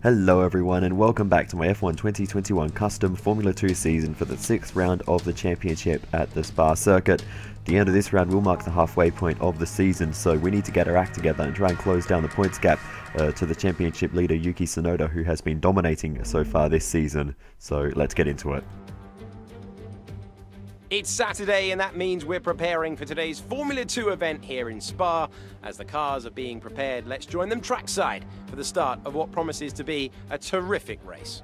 Hello everyone and welcome back to my F1 2021 custom Formula 2 season for the 6th round of the championship at the Spa circuit. The end of this round will mark the halfway point of the season so we need to get our act together and try and close down the points gap uh, to the championship leader Yuki Tsunoda who has been dominating so far this season. So let's get into it. It's Saturday, and that means we're preparing for today's Formula 2 event here in Spa. As the cars are being prepared, let's join them trackside for the start of what promises to be a terrific race.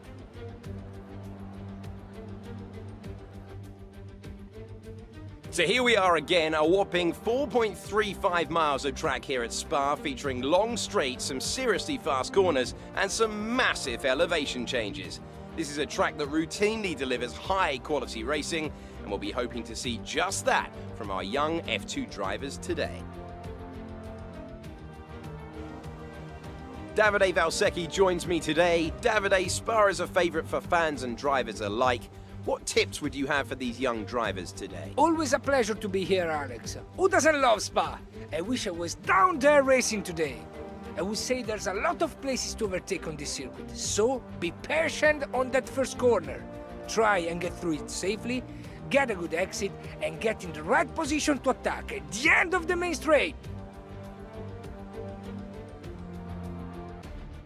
So here we are again, a whopping 4.35 miles of track here at Spa, featuring long straights, some seriously fast corners, and some massive elevation changes. This is a track that routinely delivers high quality racing, and we'll be hoping to see just that from our young F2 drivers today. Davide Valsecchi joins me today. Davide, Spa is a favourite for fans and drivers alike. What tips would you have for these young drivers today? Always a pleasure to be here, Alex. Who doesn't love Spa? I wish I was down there racing today. I would say there's a lot of places to overtake on this circuit, so be patient on that first corner. Try and get through it safely, get a good exit, and get in the right position to attack at the end of the main straight.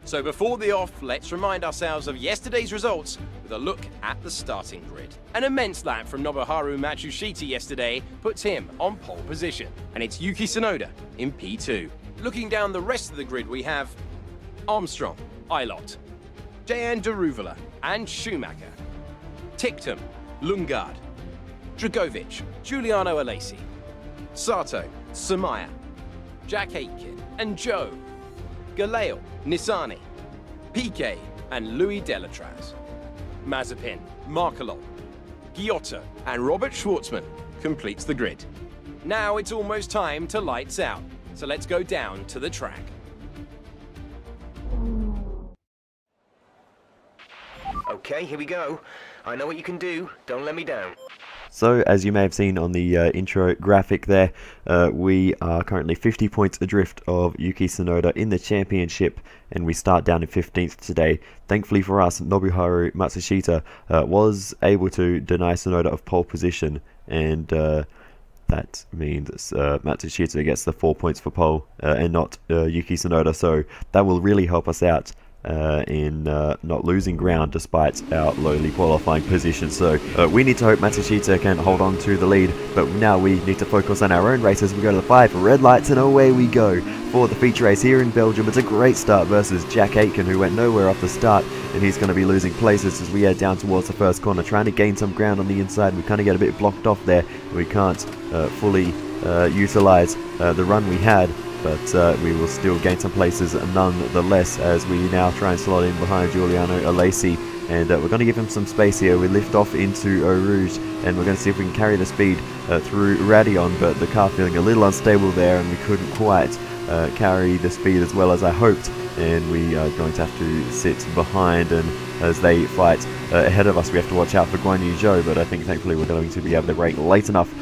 So before the off, let's remind ourselves of yesterday's results with a look at the starting grid. An immense lap from Nobuharu Matsushita yesterday puts him on pole position, and it's Yuki Tsunoda in P2. Looking down the rest of the grid, we have Armstrong, Ilott, Jehan Daruvala, and Schumacher, Ticktum, Lundgaard, Drugovich, Giuliano Alesi, Sato, Samaia, Jack Aitken, and Zhou, Gelael, Nissany, Piquet, and Louis Delétraz. Mazepin, Markelov, Ghiotto, and Robert Shwartzman completes the grid. Now it's almost time to lights out, so let's go down to the track. Okay, here we go. I know what you can do. Don't let me down. So, as you may have seen on the uh, intro graphic there, uh, we are currently 50 points adrift of Yuki Tsunoda in the championship, and we start down in 15th today. Thankfully for us, Nobuharu Matsushita uh, was able to deny Tsunoda of pole position, and uh, that means uh, Matsushita gets the 4 points for pole uh, and not Yuki Tsunoda, so that will really help us out uh, in uh, not losing ground despite our lowly qualifying position. So uh, we need to hope Matsushita can hold on to the lead, but now we need to focus on our own races. We go to the five red lights and away we go for the feature race here in Belgium. It's a great start versus Jack Aitken who went nowhere off the start and he's going to be losing places as we head down towards the first corner trying to gain some ground on the inside. We kind of get a bit blocked off there. We can't uh, fully uh, utilize uh, the run we had but uh, we will still gain some places nonetheless as we now try and slot in behind Giuliano Alesi and uh, we're going to give him some space here. We lift off into Eau Rouge and we're going to see if we can carry the speed uh, through Raidillon but the car feeling a little unstable there and we couldn't quite uh, carry the speed as well as I hoped and we are going to have to sit behind and as they fight uh, ahead of us we have to watch out for Guan Yu Zhou but I think thankfully we're going to be able to brake late enough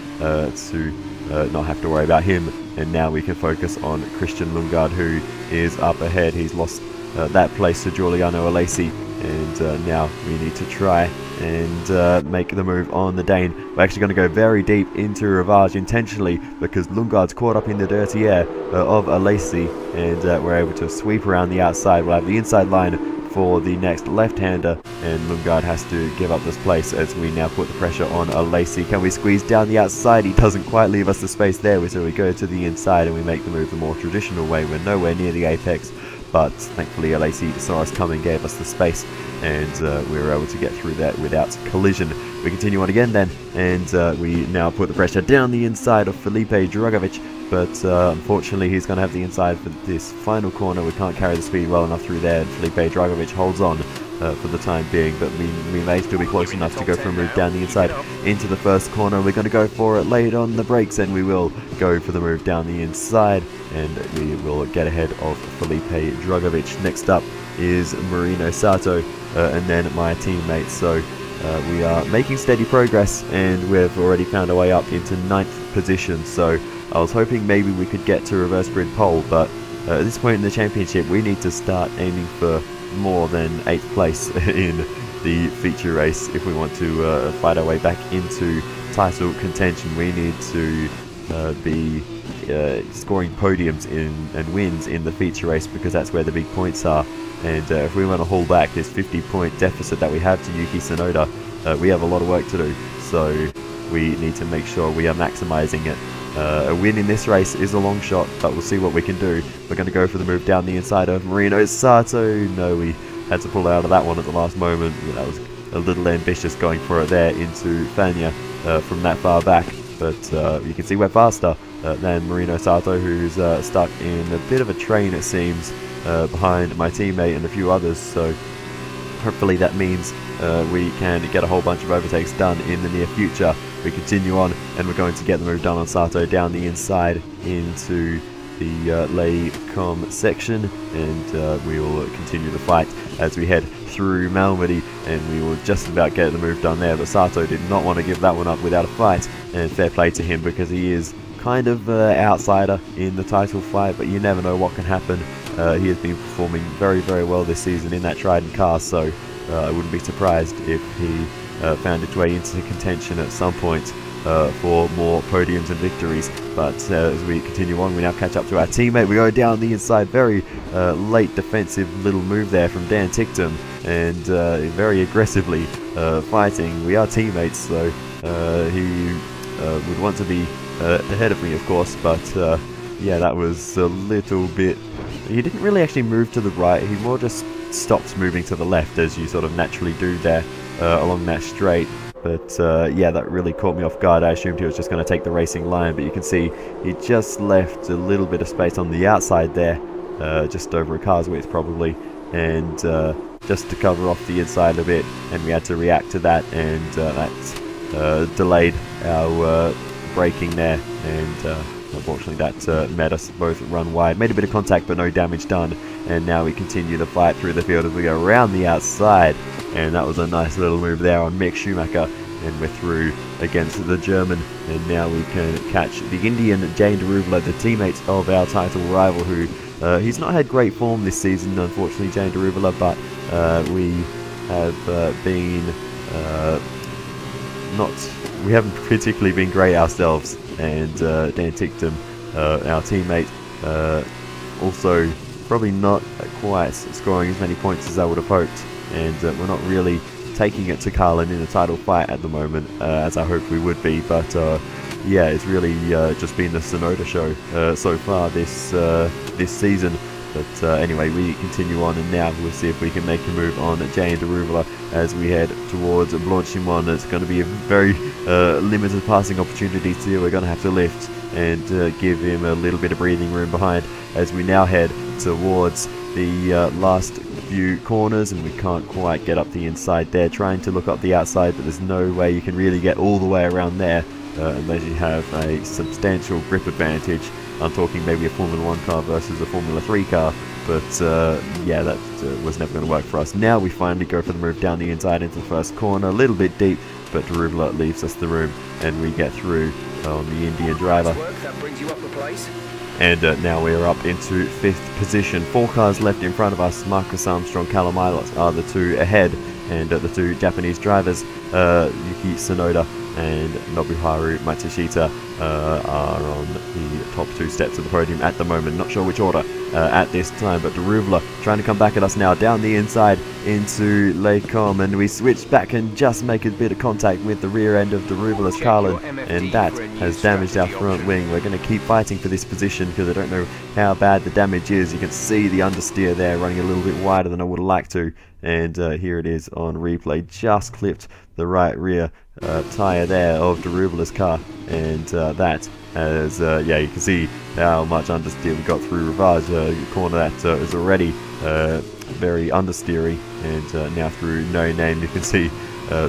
uh, not have to worry about him and now we can focus on Christian Lundgaard who is up ahead. He's lost uh, that place to Giuliano Alesi and uh, now we need to try and uh, make the move on the Dane. We're actually going to go very deep into Rivage intentionally because Lundgaard's caught up in the dirty air uh, of Alesi and uh, we're able to sweep around the outside. We'll have the inside line for the next left-hander and Lundgaard has to give up this place as we now put the pressure on Alesi. Can we squeeze down the outside? He doesn't quite leave us the space there so we go to the inside and we make the move the more traditional way. We're nowhere near the apex but thankfully Alesi saw us coming, gave us the space and uh, we were able to get through that without collision. We continue on again then and uh, we now put the pressure down the inside of Felipe Drugovich but uh, unfortunately he's going to have the inside for this final corner. We can't carry the speed well enough through there, and Felipe Drugovich holds on uh, for the time being, but we, we may still be close enough to go for a move down the inside into the first corner. We're going to go for it late on the brakes, and we will go for the move down the inside, and we will get ahead of Felipe Drugovich. Next up is Marino Sato, uh, and then my teammate, So uh, we are making steady progress, and we've already found our way up into ninth position. So I was hoping maybe we could get to reverse grid pole, but uh, at this point in the championship, we need to start aiming for more than 8th place in the feature race if we want to uh, fight our way back into title contention. We need to uh, be uh, scoring podiums in and wins in the feature race because that's where the big points are. And uh, if we want to haul back this 50 point deficit that we have to Yuki Tsunoda, uh, we have a lot of work to do. So we need to make sure we are maximizing it. Uh, a win in this race is a long shot, but we'll see what we can do. We're going to go for the move down the inside of Marino Sato. No, we had to pull out of that one at the last moment. That was a little ambitious going for it there into Fagnes uh, from that far back. But uh, you can see we're faster than Marino Sato, who's uh, stuck in a bit of a train, it seems, uh, behind my teammate and a few others. So hopefully that means uh, we can get a whole bunch of overtakes done in the near future. We continue on, and we're going to get the move done on Sato down the inside into the uh, Les Combes section, and uh, we will continue the fight as we head through Malmedy, and we will just about get the move done there, but Sato did not want to give that one up without a fight, and fair play to him because he is kind of uh, outsider in the title fight, but you never know what can happen. Uh, he has been performing very, very well this season in that Trident car, so uh, I wouldn't be surprised if he uh, found its way into contention at some point uh, for more podiums and victories. But uh, as we continue on, we now catch up to our teammate. We go down the inside, very late defensive little move there from Dan Ticktum, and very aggressively fighting. We are teammates, so he would want to be ahead of me, of course, but yeah, that was a little bit... He didn't really actually move to the right, he more just stops moving to the left as you sort of naturally do there uh, along that straight. But uh, yeah, that really caught me off guard. I assumed he was just going to take the racing line, but you can see he just left a little bit of space on the outside there, uh, just over a car's width probably, and uh, just to cover off the inside a bit, and we had to react to that, and uh, that uh, delayed our braking there, and unfortunately that made us both run wide. Made a bit of contact, but no damage done, and now we continue the fight through the field as we go around the outside and that was a nice little move there on Mick Schumacher and we're through against the German and now we can catch the Indian Jane Daruvala, the teammate of our title rival who uh, he's not had great form this season unfortunately Jane Daruvala but uh, we have uh, been uh, not we haven't particularly been great ourselves and uh, Dan Ticktum uh, our teammate also probably not quite scoring as many points as I would have hoped and uh, we're not really taking it to Carlin in a title fight at the moment, uh, as I hoped we would be. But uh, yeah, it's really uh, just been the Tsunoda show uh, so far this uh, this season. But anyway, we continue on, and now we'll see if we can make a move on Jane Daruvala as we head towards Blanchimont. It's going to be a very uh, limited passing opportunity too. We're going to have to lift and uh, give him a little bit of breathing room behind as we now head towards the uh, last few corners and we can't quite get up the inside there. Trying to look up the outside, but there's no way you can really get all the way around there uh, unless you have a substantial grip advantage. I'm talking maybe a Formula 1 car versus a Formula 3 car, but uh, yeah, that uh, was never going to work for us. Now we finally go for the move down the inside into the first corner, a little bit deep, but Daruvala leaves us the room and we get through on the Indian driver. That brings you up the place. And uh, now we are up into fifth position. Four cars left in front of us. Marcus Armstrong, Callum are the two ahead. And uh, the two Japanese drivers, uh, Yuki Tsunoda and Nobuharu Matsushita uh, are on the top two steps of the podium at the moment. Not sure which order uh, at this time, but Daruvala trying to come back at us now down the inside into Les Combes, and we switch back and just make a bit of contact with the rear end of Daruvala's Carlin, and that has damaged our front wing. We're going to keep fighting for this position because I don't know how bad the damage is. You can see the understeer there running a little bit wider than I would have liked to, and uh, here it is on replay. Just clipped the right rear uh, tyre there of Daruvala's car, and uh, that as uh, yeah you can see how much understeer we got through Rivage, uh, corner that uh, is already uh, very understeery, and now through No Name you can see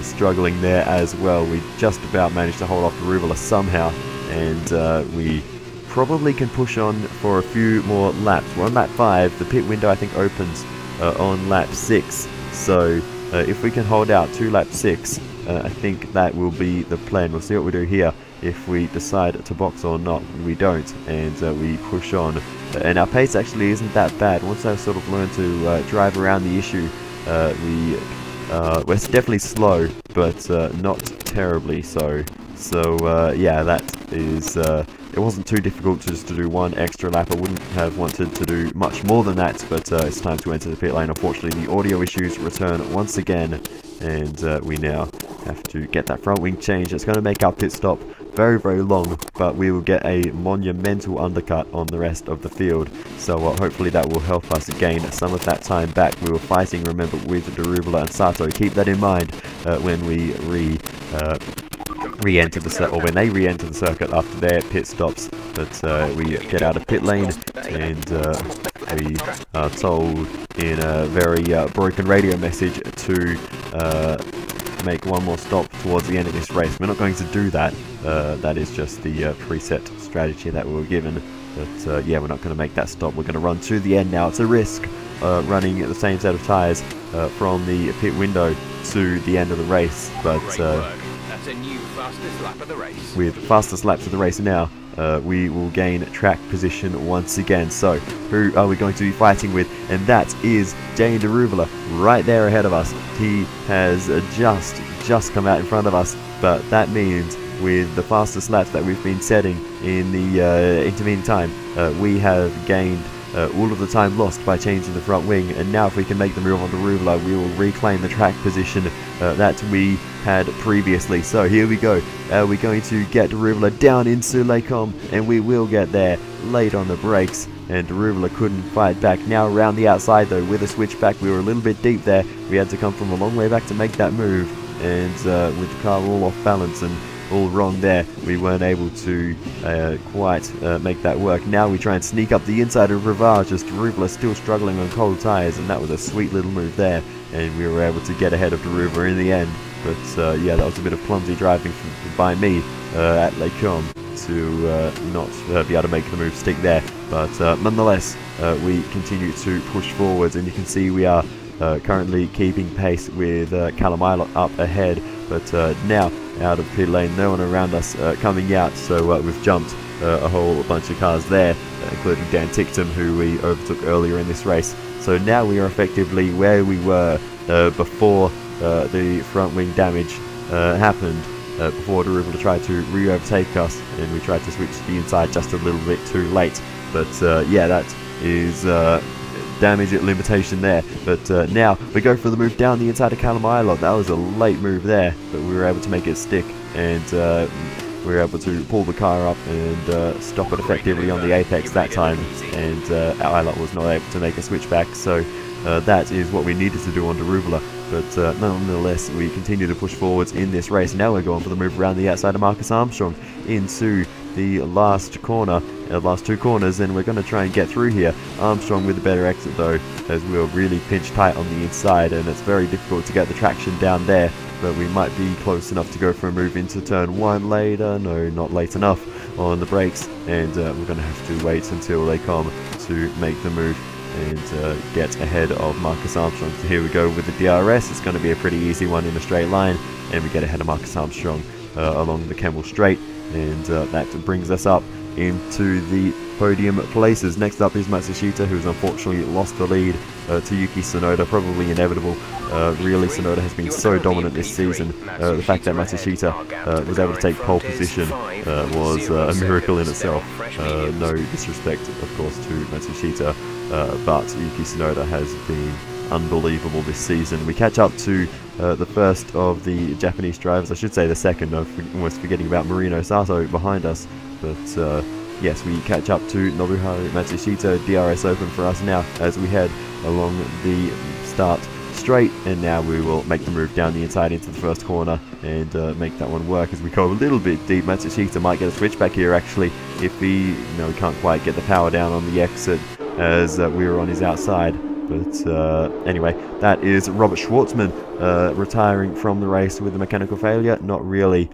struggling there as well. We just about managed to hold off Daruvala somehow, and we probably can push on for a few more laps. We're on lap 5, the pit window I think opens on lap 6, so if we can hold out to lap 6 uh, I think that will be the plan. We'll see what we do here if we decide to box or not. We don't, and uh, we push on and our pace actually isn't that bad. Once I've sort of learned to uh, drive around the issue, uh, we uh, we're definitely slow, but uh, not terribly so. So uh, yeah, that is. Uh, it wasn't too difficult just to do one extra lap. I wouldn't have wanted to do much more than that, but uh, it's time to enter the pit lane. Unfortunately, the audio issues return once again, and uh, we now have to get that front wing change. It's going to make our pit stop very, very long, but we will get a monumental undercut on the rest of the field. So uh, hopefully that will help us gain some of that time back. We were fighting, remember, with Daruvala and Sato. Keep that in mind uh, when we re... Uh, re-enter the or when they re-enter the circuit after their pit stops that uh, we get out of pit lane and uh, we are told in a very uh, broken radio message to uh, make one more stop towards the end of this race. We're not going to do that. Uh, that is just the uh, preset strategy that we were given. But uh, yeah, we're not going to make that stop. We're going to run to the end now. It's a risk uh, running the same set of tyres uh, from the pit window to the end of the race. But uh, That's a new fastest lap of the race. with fastest laps of the race now, uh, we will gain track position once again. So, who are we going to be fighting with? And that is Jane Daruvala right there ahead of us. He has just, just come out in front of us, but that means with the fastest laps that we've been setting in the uh, intervening time, uh, we have gained uh, all of the time lost by changing the front wing. And now if we can make the move on to Ruvla we will reclaim the track position uh, that we had previously. So here we go. Uh, we're going to get Ruvla down into Les Combes and we will get there late on the brakes and Ruvla couldn't fight back. Now around the outside though with a switchback we were a little bit deep there. We had to come from a long way back to make that move. And uh, with the car all off balance and all wrong there. We weren't able to uh, quite uh, make that work. Now we try and sneak up the inside of Rivage, just Daruvala still struggling on cold tyres, and that was a sweet little move there. And we were able to get ahead of Daruvala in the end. But uh, yeah, that was a bit of clumsy driving from, by me uh, at Les Combes to uh, not uh, be able to make the move stick there. But nonetheless, we continue to push forwards, and you can see we are currently keeping pace with uh, up ahead. But now out of pit lane, no one around us uh, coming out, so uh, we've jumped uh, a whole bunch of cars there, uh, including Dan Ticktum, who we overtook earlier in this race. So now we are effectively where we were uh, before uh, the front wing damage happened, before Daruvala tried to re-overtake us, and we tried to switch to the inside just a little bit too late. But yeah, that is damage at limitation there. But uh, now we go for the move down the inside of Callum Ilott. That was a late move there, but we were able to make it stick and uh, we were able to pull the car up and uh, stop it effectively on the apex that time. And uh, was not able to make a switch back, so uh, that is what we needed to do on Daruvala. But uh, nonetheless, we continue to push forwards in this race. Now we're going for the move around the outside of Marcus Armstrong into the last corner, uh, last two corners, and we're going to try and get through here. Armstrong with a better exit though, as we're really pinched tight on the inside, and it's very difficult to get the traction down there. But we might be close enough to go for a move into turn one later. No, not late enough on the brakes, and uh, we're going to have to wait until they come to make the move and uh, get ahead of Marcus Armstrong. So here we go with the DRS. It's going to be a pretty easy one in a straight line, and we get ahead of Marcus Armstrong uh, along the Kemmel Straight, and uh, that brings us up into the podium places. Next up is Matsushita, who's unfortunately lost the lead uh, to Yuki Tsunoda, probably inevitable. Uh, really, Tsunoda has been so dominant this season. Uh, the fact that Matsushita uh, was able to take pole position uh, was uh, a miracle in itself. no disrespect, of course, to Matsushita, but Yuki Tsunoda has been unbelievable this season. We catch up to uh, the first of the Japanese drivers, I should say the second, I'm almost forgetting about Marino Sato behind us, but uh, yes, we catch up to Nobuharu Matsushita, DRS open for us now as we head along the start straight and now we will make the move down the inside into the first corner and uh, make that one work as we go a little bit deep. Matsushita might get a switchback here actually if he, you know, can't quite get the power down on the exit as uh, we were on his outside. But uh, anyway, that is Robert Shwartzman uh, retiring from the race with a mechanical failure. Not really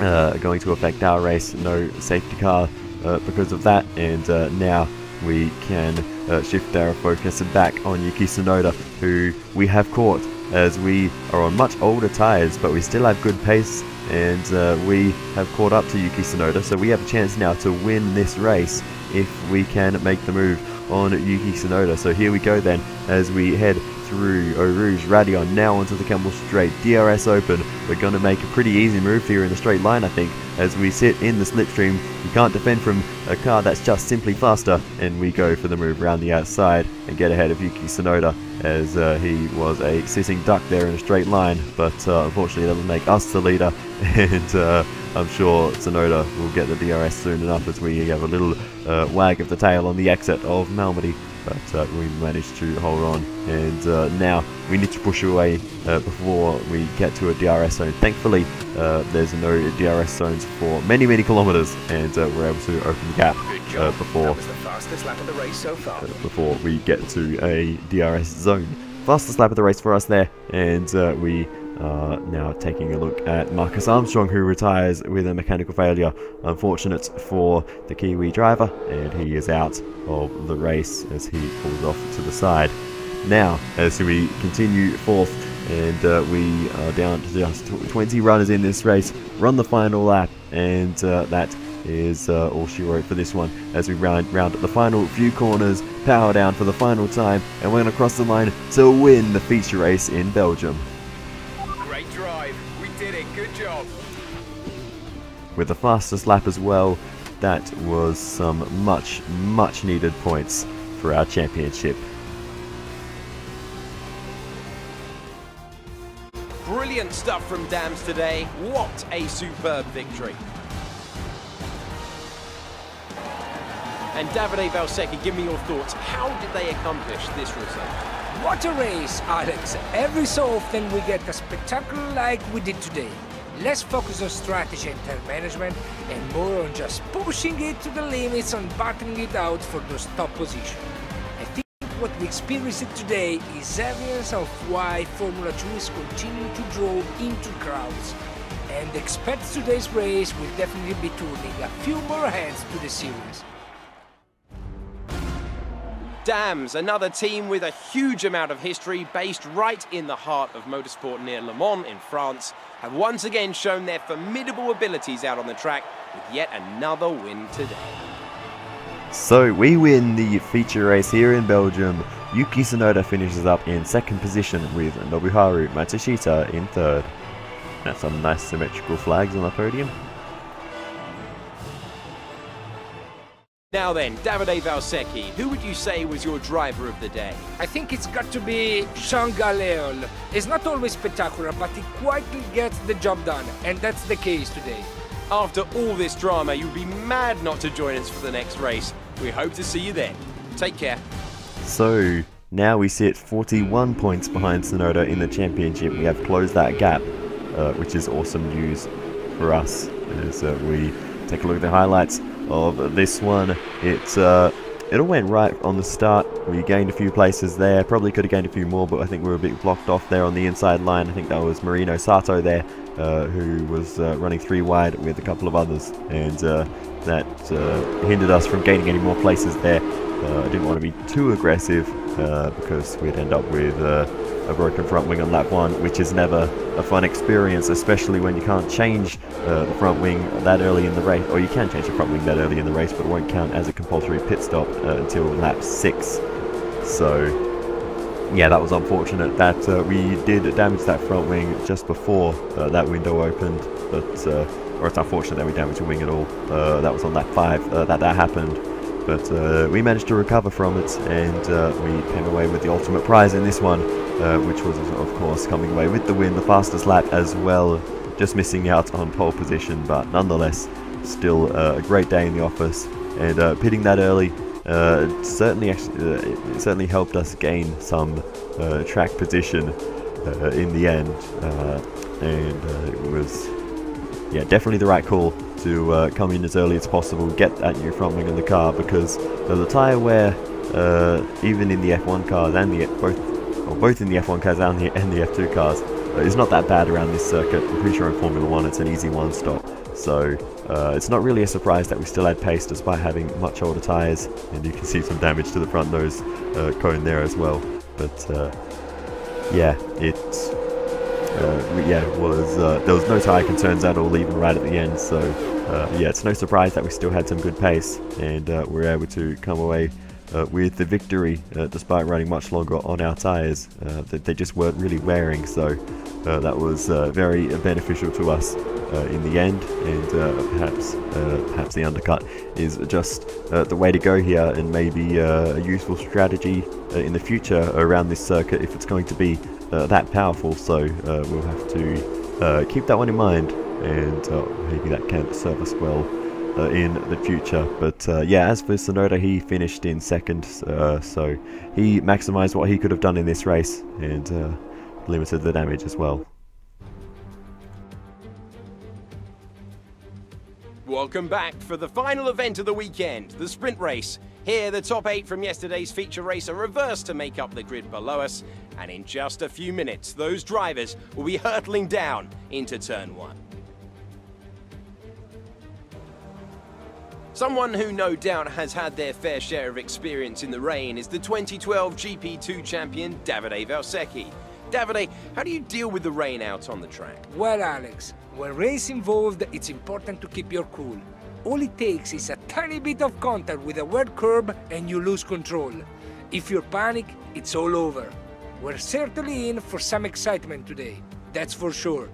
uh, going to affect our race. No safety car uh, because of that. And uh, now we can uh, shift our focus back on Yuki Tsunoda, who we have caught as we are on much older tyres, but we still have good pace and we have caught up to Yuki Tsunoda, so we have a chance now to win this race if we can make the move on Yuki Tsunoda. So here we go then as we head through Eau Rouge, Raidillon, now onto the Kemmel Straight, DRS open. We're going to make a pretty easy move here in the straight line, I think, as we sit in the slipstream. You can't defend from a car that's just simply faster, and we go for the move around the outside and get ahead of Yuki Tsunoda as uh, he was a sitting duck there in a straight line, but uh, unfortunately that will make us the leader, and uh, I'm sure Tsunoda will get the DRS soon enough as we have a little uh, wag of the tail on the exit of Malmedy but uh, we managed to hold on and uh, now we need to push away uh, before we get to a DRS zone. Thankfully uh, there's no DRS zones for many many kilometers and uh, we're able to open the gap uh, before, so before we get to a DRS zone. Fastest lap of the race for us there and we uh, now taking a look at Marcus Armstrong who retires with a mechanical failure. Unfortunate for the Kiwi driver and he is out of the race as he pulls off to the side. Now as we continue forth, and uh, we are down to just 20 runners in this race, run the final lap and uh, that is uh, all she wrote for this one as we round, round the final few corners, power down for the final time and we're going to cross the line to win the feature race in Belgium. With the fastest lap as well. That was some much, much needed points for our championship. Brilliant stuff from Dams today. What a superb victory. And Davide Valsecchi, give me your thoughts. How did they accomplish this result? What a race, Alex. Every so often we get a spectacle like we did today. Less focus on strategy and time management and more on just pushing it to the limits and battling it out for those top positions. I think what we experienced today is evidence of why Formula 2 is continuing to draw into crowds and expect today's race will definitely be turning a few more heads to the series. Dams, another team with a huge amount of history based right in the heart of motorsport near Le Mans in France, have once again shown their formidable abilities out on the track with yet another win today. So we win the feature race here in Belgium. Yuki Tsunoda finishes up in second position with Nobuharu Matsushita in third. That's some nice symmetrical flags on the podium. Now then, Davide Valsecchi, who would you say was your driver of the day? I think it's got to be Sean Gelael. He's not always spectacular, but he quietly gets the job done, and that's the case today. After all this drama, you'd be mad not to join us for the next race. We hope to see you then. Take care. So, now we sit 41 points behind Tsunoda in the championship. We have closed that gap, uh, which is awesome news for us as uh, we take a look at the highlights of this one. It, uh, it all went right on the start. We gained a few places there. Probably could have gained a few more, but I think we were a bit blocked off there on the inside line. I think that was Marino Sato there, uh, who was uh, running three wide with a couple of others. And uh, that uh, hindered us from gaining any more places there. Uh, I didn't want to be too aggressive because we'd end up with a broken front wing on lap one, which is never a fun experience, especially when you can't change uh, the front wing that early in the race, or you can change the front wing that early in the race, but it won't count as a compulsory pit stop uh, until lap six. So, yeah, that was unfortunate that uh, we did damage that front wing just before uh, that window opened, but uh, or it's unfortunate that we damaged the wing at all. Uh, that was on lap five that that happened but uh, we managed to recover from it and uh, we came away with the ultimate prize in this one uh, which was of course coming away with the win the fastest lap as well just missing out on pole position but nonetheless still uh, a great day in the office and uh, pitting that early uh, certainly it certainly helped us gain some track position in the end and it was yeah definitely the right call to uh, come in as early as possible, get that new front wing on the car because uh, the tyre wear, uh, even in the F1 cars and the both, or both in the F1 cars and the, and the F2 cars, uh, is not that bad around this circuit. I'm pretty sure in Formula One it's an easy one stop. So uh, it's not really a surprise that we still had pace despite having much older tyres, and you can see some damage to the front nose uh, cone there as well. But yeah, it's uh, yeah, was uh, there was no tire concerns at all, even right at the end. So uh, yeah, it's no surprise that we still had some good pace, and uh, we are able to come away uh, with the victory, uh, despite running much longer on our tyres. That they just weren't really wearing, so that was very beneficial to us in the end. And perhaps, perhaps the undercut is just the way to go here, and maybe a useful strategy in the future around this circuit if it's going to be that powerful. So we'll have to keep that one in mind, and maybe that can serve us well uh, in the future. But uh, yeah, as for Tsunoda, he finished in second, uh, so he maximised what he could have done in this race and uh, limited the damage as well. Welcome back for the final event of the weekend, the sprint race. Here, the top eight from yesterday's feature race are reversed to make up the grid below us, and in just a few minutes, those drivers will be hurtling down into turn one. Someone who no doubt has had their fair share of experience in the rain is the 2012 GP2 champion Davide Valsecchi. Davide, how do you deal with the rain out on the track? Well, Alex, when race involved, it's important to keep your cool. All it takes is a tiny bit of contact with a wet curb and you lose control. If you panic, it's all over. We're certainly in for some excitement today, that's for sure.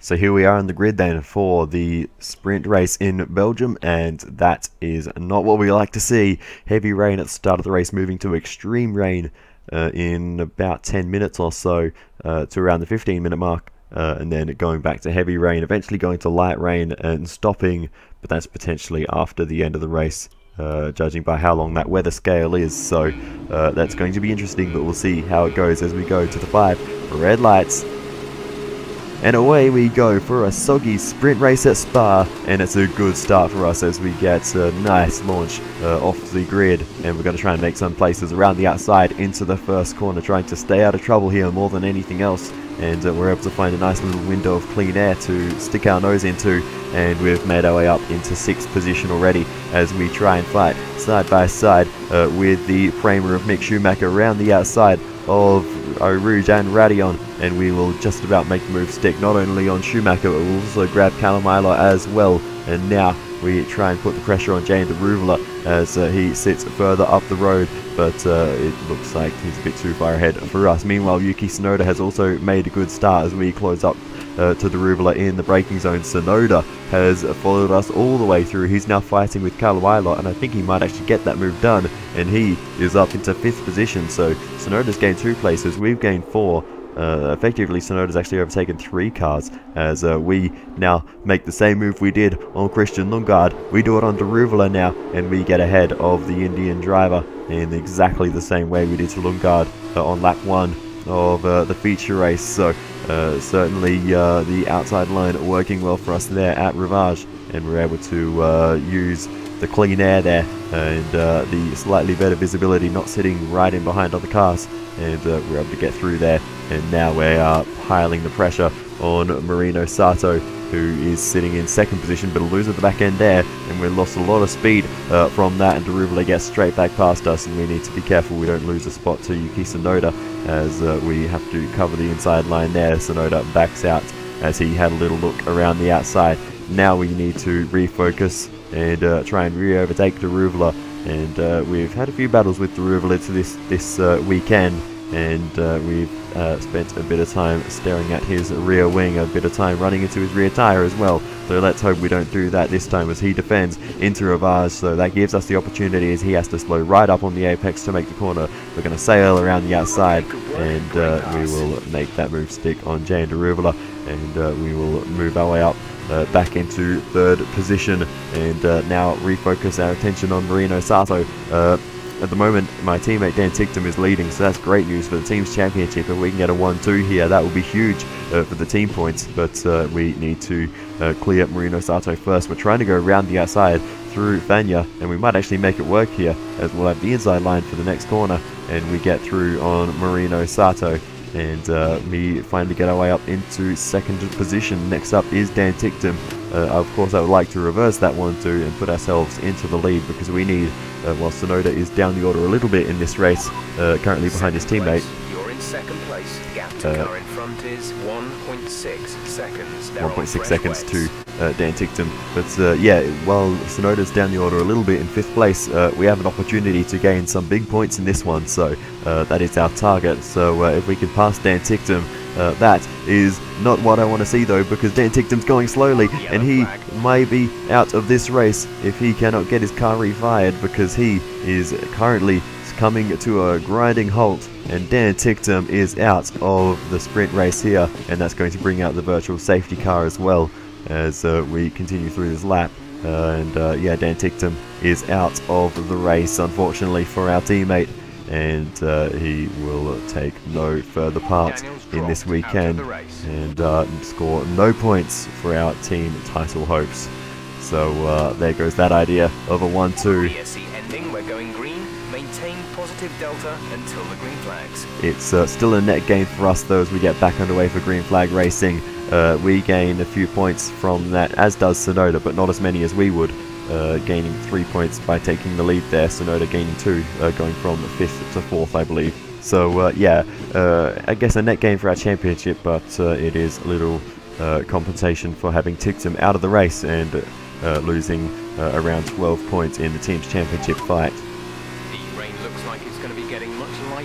So here we are on the grid then for the sprint race in Belgium and that is not what we like to see. Heavy rain at the start of the race moving to extreme rain uh, in about 10 minutes or so uh, to around the 15 minute mark uh, and then going back to heavy rain, eventually going to light rain and stopping but that's potentially after the end of the race. Uh, judging by how long that weather scale is. So uh, that's going to be interesting, but we'll see how it goes as we go to the five red lights and away we go for a soggy sprint race at Spa, and it's a good start for us as we get a nice launch uh, off the grid, and we're going to try and make some places around the outside into the first corner, trying to stay out of trouble here more than anything else, and uh, we're able to find a nice little window of clean air to stick our nose into, and we've made our way up into sixth position already as we try and fight side by side uh, with the Prema of Mick Schumacher around the outside of Rouge and Raidillon and we will just about make the move stick not only on Schumacher but we'll also grab Callum as well. And now we try and put the pressure on Jane Daruvala as uh, he sits further up the road, but uh, it looks like he's a bit too far ahead for us. Meanwhile, Yuki Tsunoda has also made a good start as we close up uh, to Daruvala in the braking zone. Tsunoda has followed us all the way through. He's now fighting with Ilott, and I think he might actually get that move done, and he is up into fifth position. So Tsunoda's gained two places. We've gained four. Uh, effectively, Tsunoda's actually overtaken three cars as uh, we now make the same move we did on Christian Lundgaard. We do it on Daruvala now, and we get ahead of the Indian driver in exactly the same way we did to Lundgaard uh, on lap one of uh, the feature race. So uh, certainly uh, the outside line working well for us there at Rivage, and we're able to use the clean air there and uh, the slightly better visibility not sitting right in behind other cars. And uh, we're able to get through there. And now we are piling the pressure on Marino Sato who is sitting in second position but a loser at the back end there. And we lost a lot of speed uh, from that and Daruvala gets straight back past us. And we need to be careful we don't lose a spot to Yuki Tsunoda as uh, we have to cover the inside line there. Tsunoda backs out as he had a little look around the outside. Now we need to refocus and uh, try and re-overtake Daruvala. And uh, we've had a few battles with Daruvala to this this uh, weekend, and uh, we've uh, spent a bit of time staring at his rear wing, a bit of time running into his rear tyre as well. So let's hope we don't do that this time as he defends into Rivage. So that gives us the opportunity as he has to slow right up on the apex to make the corner. We're going to sail around the outside, and uh, we will make that move stick on Jane Daruvala, and we will move our way up uh, back into third position and uh, now refocus our attention on Marino Sato. Uh, at the moment, my teammate Dan Ticktum is leading, so that's great news for the team's championship. If we can get a 1-2 here, that will be huge uh, for the team points, but uh, we need to uh, clear up Marino Sato first. We're trying to go around the outside through Fagnes, and we might actually make it work here, as we'll have the inside line for the next corner, and we get through on Marino Sato and uh, we finally get our way up into second position. Next up is Dan Ticktum. Uh, of course, I would like to reverse that one too and put ourselves into the lead because we need, uh, while Tsunoda is down the order a little bit in this race, uh, currently behind his teammate. Second place. Gap to Uh, car in front is 1.6 seconds. 1.6 seconds to uh, Dan Ticktum. But uh, yeah, while Tsunoda's down the order a little bit in fifth place, uh, we have an opportunity to gain some big points in this one. So uh, that is our target. So uh, if we can pass Dan Ticktum, uh, that is not what I want to see though, because Dan Ticktum's going slowly, and he flag. may be out of this race if he cannot get his car refired, because he is currently coming to a grinding halt and Dan Ticktum is out of the sprint race here and that's going to bring out the virtual safety car as well as uh, we continue through this lap. Uh, and uh, yeah Dan Ticktum is out of the race unfortunately for our teammate and uh, he will take no further part in this dropped out of weekend and uh, score no points for our team title hopes. So uh, there goes that idea of a 1-2 Positive delta until the green flags. It's uh, still a net gain for us though as we get back underway for Green Flag Racing. Uh, we gain a few points from that, as does Tsunoda, but not as many as we would. Uh, gaining three points by taking the lead there. Tsunoda gaining two, uh, going from fifth to fourth, I believe. So uh, yeah, uh, I guess a net gain for our championship, but it is a little compensation for having Ticktum out of the race and losing around 12 points in the team's championship fight. The rain looks like it's going to be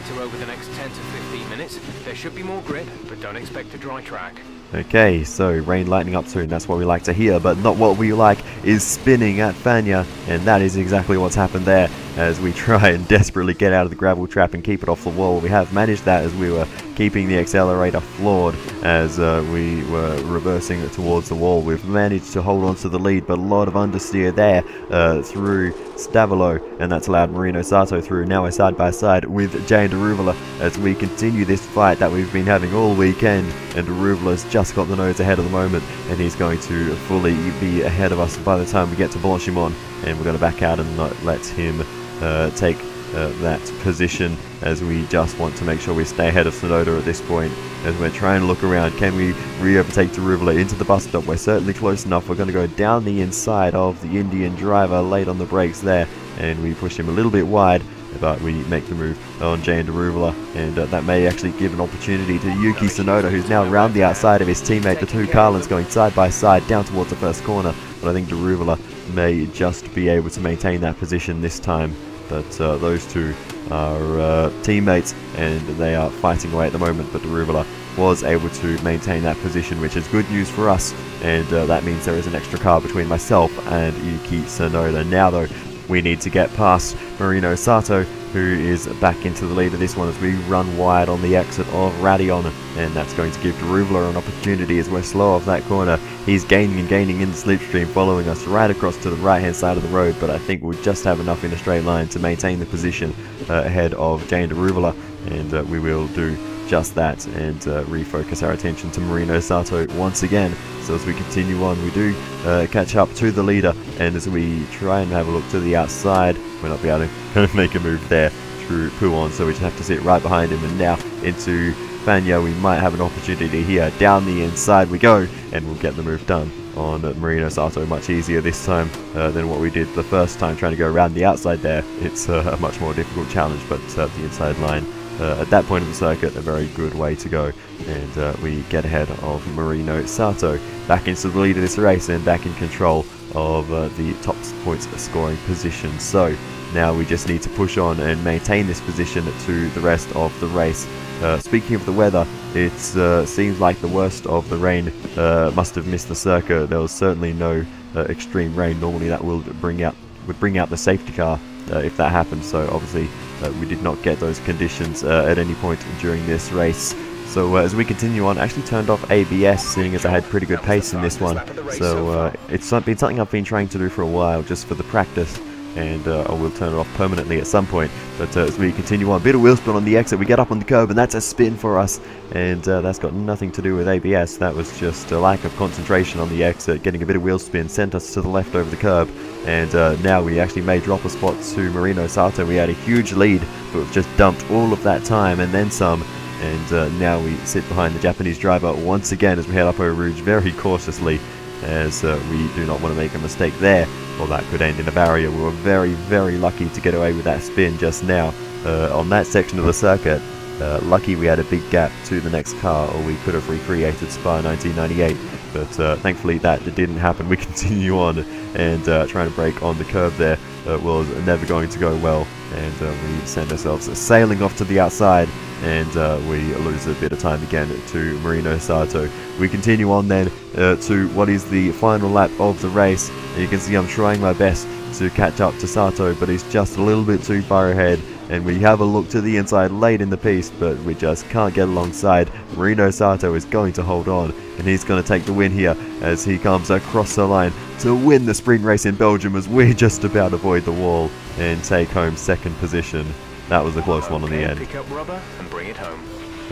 lighter over the next 10 to 15 minutes. There should be more grip, but don't expect a dry track. Okay, so rain lightning up soon, that's what we like to hear, but not what we like is spinning at Fagnes, and that is exactly what's happened there as we try and desperately get out of the gravel trap and keep it off the wall. We have managed that as we were keeping the accelerator floored as uh, we were reversing it towards the wall. We've managed to hold on to the lead, but a lot of understeer there uh, through Stavelot, and that's allowed Marino Sato through. Now we're side by side with Jay and Daruvala as we continue this fight that we've been having all weekend, and Daruvala's just got the nose ahead of the moment, and he's going to fully be ahead of us by the time we get to Blanchimont, and we're going to back out and not let him uh, take uh, that position as we just want to make sure we stay ahead of Tsunoda at this point. As we're trying to look around can we re-overtake Daruvala into the bus stop? We're certainly close enough. We're going to go down the inside of the Indian driver late on the brakes there and we push him a little bit wide but we make the move on Jay and Daruvala and uh, that may actually give an opportunity to Yuki Tsunoda who's now round the outside of his teammate the two Carlins going side by side down towards the first corner. But I think Daruvala may just be able to maintain that position this time. But uh, those two are uh, teammates and they are fighting away at the moment. But Daruvala was able to maintain that position which is good news for us. And uh, that means there is an extra car between myself and Yuki Tsunoda now though we need to get past Marino Sato who is back into the lead of this one as we run wide on the exit of Raidillon and that's going to give Daruvala an opportunity as we're slow off that corner. He's gaining and gaining in the slipstream following us right across to the right hand side of the road. But I think we'll just have enough in a straight line to maintain the position uh, ahead of Jane Daruvala and uh, we will do just that and uh, refocus our attention to Marino Sato once again. So as we continue on, we do uh, catch up to the leader, and as we try and have a look to the outside, we're not be able to make a move there through Pouhon, so we just have to sit right behind him. And now into Fagnes, we might have an opportunity here. Down the inside we go, and we'll get the move done on Marino Sato much easier this time uh, than what we did the first time trying to go around the outside there. It's uh, a much more difficult challenge, but uh, the inside line uh, at that point of the circuit, a very good way to go. And uh, we get ahead of Marino Sato, back into the lead of this race and back in control of uh, the top points scoring position. So now we just need to push on and maintain this position to the rest of the race. Uh, speaking of the weather, it uh, seems like the worst of the rain uh, must have missed the circuit. There was certainly no uh, extreme rain. Normally that will bring out would bring out the safety car if that happened. So obviously uh, we did not get those conditions uh, at any point during this race. So uh, as we continue on, I actually turned off ABS, seeing as I had pretty good pace in this one. So uh, it's been something I've been trying to do for a while, just for the practice. And uh, I will turn it off permanently at some point. But uh, as we continue on, a bit of wheel spin on the exit, we get up on the curb, and that's a spin for us. And uh, that's got nothing to do with ABS. That was just a lack of concentration on the exit. Getting a bit of wheel spin sent us to the left over the curb and uh, now we actually may drop a spot to Marino Sato. We had a huge lead, but we've just dumped all of that time and then some and uh, now we sit behind the Japanese driver once again as we head up Eau Rouge very cautiously as uh, we do not want to make a mistake there or that could end in a barrier. We were very, very lucky to get away with that spin just now uh, on that section of the circuit. Uh, lucky we had a big gap to the next car or we could have recreated Spa 1998 but uh, thankfully that didn't happen. We continue on and uh, trying to break on the curb there uh, was never going to go well and uh, we send ourselves sailing off to the outside and uh, we lose a bit of time again to Marino Sato. We continue on then uh, to what is the final lap of the race. You can see I'm trying my best to catch up to Sato, but he's just a little bit too far ahead. And we have a look to the inside late in the piece, but we just can't get alongside. Marino Sato is going to hold on, and he's going to take the win here as he comes across the line to win the sprint race in Belgium as we just about avoid the wall and take home second position. That was a close one on the end. Pick up rubber and bring it home.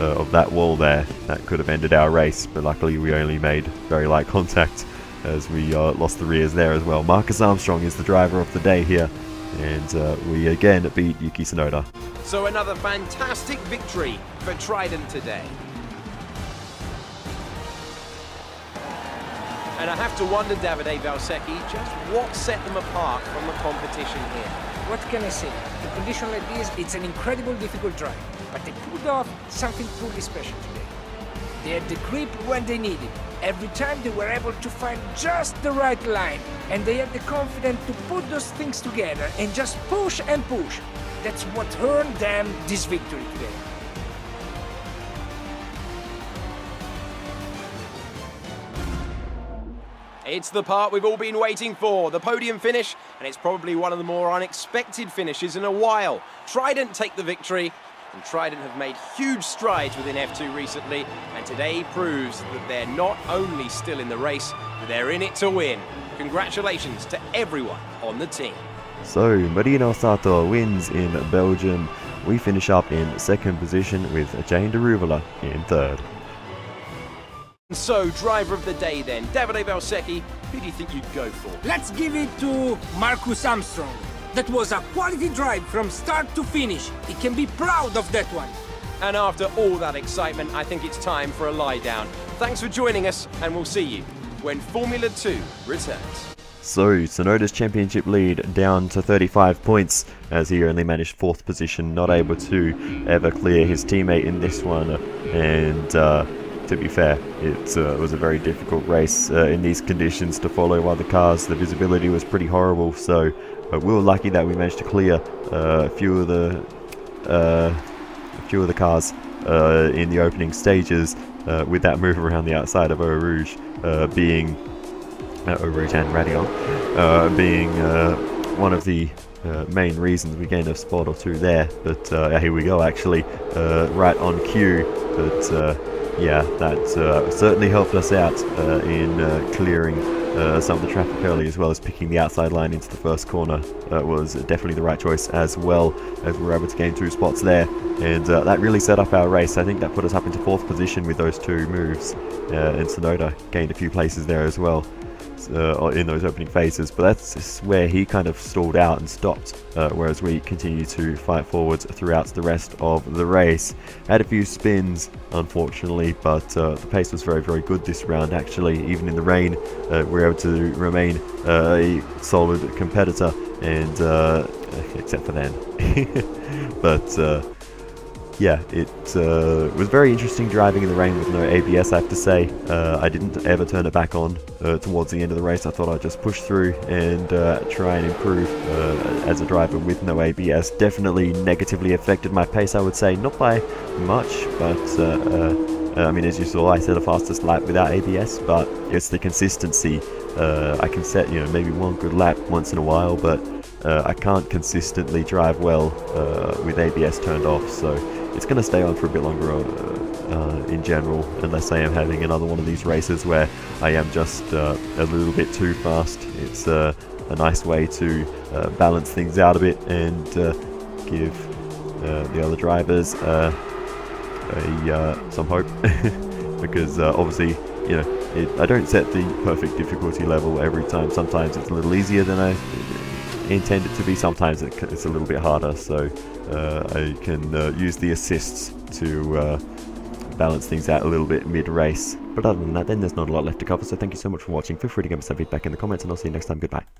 Uh, of that wall there, that could have ended our race, but luckily we only made very light contact as we uh, lost the rears there as well. Marcus Armstrong is the driver of the day here, and uh, we again beat Yuki Tsunoda. So another fantastic victory for Trident today. And I have to wonder, Davide Valsecchi, just what set them apart from the competition here. What can I say? In a condition like this, it's an incredible difficult drive, but they pulled off something truly special today. They had the grip when they needed. Every time they were able to find just the right line, and they had the confidence to put those things together and just push and push. That's what earned them this victory today. It's the part we've all been waiting for, the podium finish, and it's probably one of the more unexpected finishes in a while. Trident take the victory, and Trident have made huge strides within F2 recently, and today proves that they're not only still in the race, but they're in it to win. Congratulations to everyone on the team. So, Marino Sato wins in Belgium. We finish up in second position with Jehan Daruvala in third. So, driver of the day then, Davide Valsecchi, who do you think you'd go for? Let's give it to Marcus Armstrong. That was a quality drive from start to finish. He can be proud of that one. And after all that excitement, I think it's time for a lie down. Thanks for joining us, and we'll see you when Formula 2 returns. So, Tsunoda's championship lead down to 35 points as he only managed fourth position, not able to ever clear his teammate in this one. And uh, to be fair, it uh, was a very difficult race uh, in these conditions to follow other cars. The visibility was pretty horrible, so uh, we were lucky that we managed to clear uh, a few of the uh, a few of the cars uh, in the opening stages with that move around the outside of Eau Rouge being uh, Eau Rouge and Raidillon being one of the uh, main reasons we gained a spot or two there. But uh, here we go, actually, uh, right on cue. But yeah, that certainly helped us out in clearing Uh, some of the traffic early, as well as picking the outside line into the first corner. Uh, was definitely the right choice, as well as we were able to gain two spots there. And that really set up our race. I think that put us up into fourth position with those two moves. and Tsunoda gained a few places there as well uh, in those opening phases, but that's where he kind of stalled out and stopped, uh, whereas we continue to fight forwards throughout the rest of the race. Had a few spins, unfortunately, but uh, the pace was very, very good this round, actually. Even in the rain, uh, we were able to remain uh, a solid competitor, and uh, except for then. but yeah, it uh, was very interesting driving in the rain with no ABS, I have to say. Uh, I didn't ever turn it back on uh, towards the end of the race. I thought I'd just push through and uh, try and improve uh, as a driver with no ABS. Definitely negatively affected my pace, I would say. Not by much, but uh, I mean, as you saw, I set a fastest lap without ABS, but it's the consistency. I can set, you know, maybe one good lap once in a while, but I can't consistently drive well with ABS turned off, so it's going to stay on for a bit longer uh, uh, in general, unless I am having another one of these races where I am just uh, a little bit too fast. It's uh, a nice way to uh, balance things out a bit and uh, give the other drivers a, some hope, because obviously, you know, it, I don't set the perfect difficulty level every time. Sometimes it's a little easier than I intend it to be. Sometimes it's a little bit harder, so I can uh, use the assists to uh, balance things out a little bit mid-race. But other than that, then there's not a lot left to cover, so thank you so much for watching. Feel free to give me some feedback in the comments, and I'll see you next time. Goodbye.